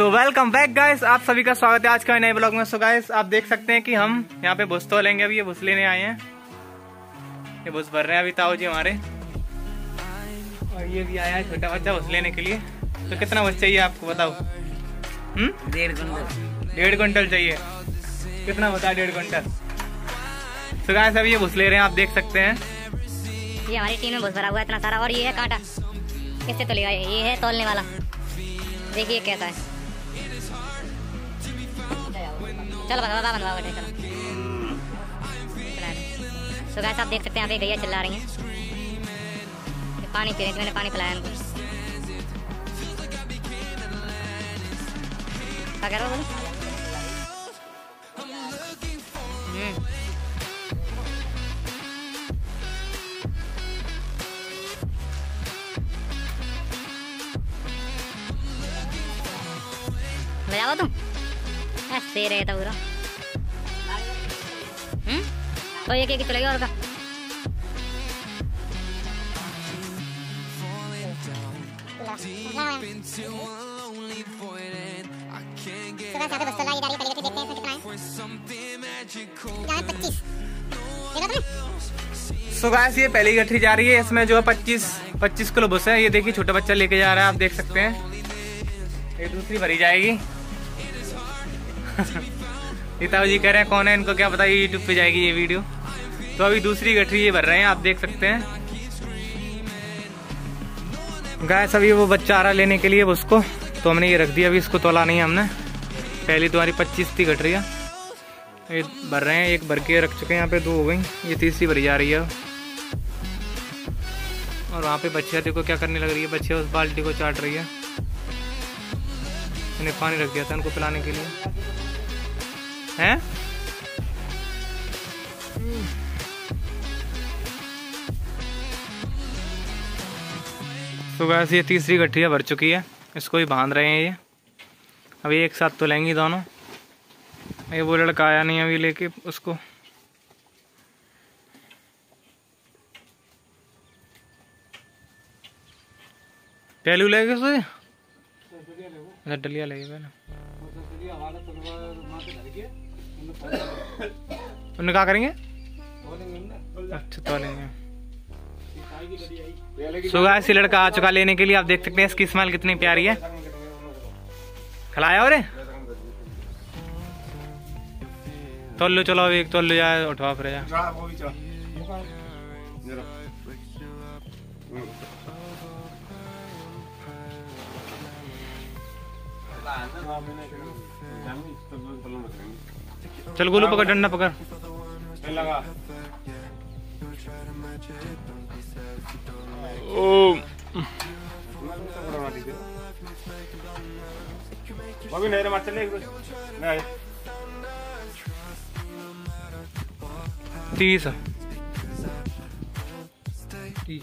So welcome back guys आप सभी का स्वागत है आज का नए ब्लॉग में। सो so गाइस आप देख सकते हैं कि हम यहाँ पे बुस तो लेंगे अभी। ये बुस लेने आए हैं। ये बुस भर रहे हैं अभी ताऊ जी हमारे। और ये भी आया है छोटा बच्चा बुस लेने के लिए। तो कितना बस चाहिए आपको बताओ? हम्म? डेढ़ कुंटल डेढ़ क्विंटल चाहिए। कितना बता डेढ़ क्विंटल? सो गाइस अभी ये बुस ले रहे हैं आप देख सकते हैं। ये हमारी टीम में बहुत भरा हुआ है इतना सारा और ये है कांटा। तोलेगा ये ये है तोलने वाला। देखिए कैसा है। चलो बता बता बंधवा बैठे चलो आप देख सकते हैं यहाँ पे गैया चिल्ला रही हैं पानी पी रही थी मैंने पानी पिलाया इनको क्या हो बोलो बजाओ तुम ऐसे रहे था पूरा हम्म तो एक एक चलेगा और का सो गाइस ये पहली गठरी जा रही है, इसमें जो है पच्चीस पच्चीस किलो बुस है। ये देखिए, छोटा बच्चा लेके जा रहा है, आप देख सकते हैं। ये दूसरी भरी जाएगी। पिताओ जी कह रहे हैं, कौन है? इनको क्या पता यूट्यूब पे जाएगी ये वीडियो। तो अभी दूसरी गठरी ये भर रहे हैं, आप देख सकते हैं। गाय अभी वो बच्चा आ रहा लेने के लिए उसको तो हमने ये रख दिया, अभी इसको तोला नहीं हमने। पहली तुम्हारी पच्चीस थी गठरिया ये भर रहे हैं, एक भर के रख चुके हैं, यहाँ पे दो हो गई, ये तीसरी भरी जा रही है। और वहाँ पे बच्चिया देखो क्या करने लग रही है बच्चिया उस बाल्टी को चाट रही है। मैंने पानी रख दिया था उनको पिलाने के लिए। हैं? सुबह से ये तीसरी गठिया भर चुकी है। इसको ही बाँध रहे हैं ये। अभी एक साथ तो लेंगी दोनों। ये वो लड़का आया नहीं अभी लेके उसको। पहलू लेगे उसे? डलिया लेगे पहले उन्हें क्या करेंगे अच्छा तो लेंगे सुगा ऐसी लड़का आ चुका लेने के लिए आप देख सकते हैं इसकी स्मेल कितनी प्यारी है खिलाया और तोल लो चलो एक तोल लो जाए उठवा फिर जा चल गोलू पकड़ डंडा पकड़। ओ। अभी नहीं रे मत चले नहीं तीस तीस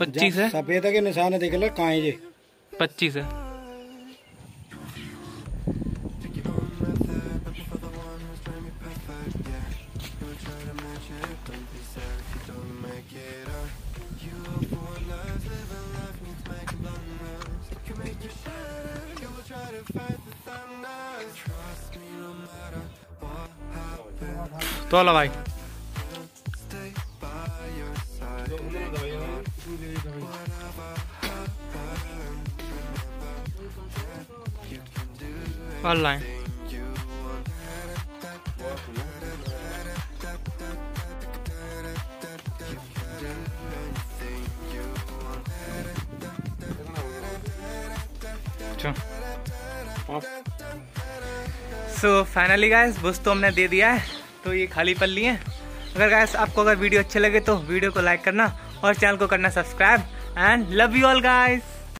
पच्चीस है? सफ़ेद के निशान देख लो कहाँ है ये? पच्चीस है। तो लो भाई। अच्छा सो फाइनली गाइस बुस तो हमने दे दिया है तो ये खाली पल्ली है। अगर गाइस आपको अगर वीडियो अच्छे लगे तो वीडियो को लाइक करना और चैनल को करना subscribe and love you all guys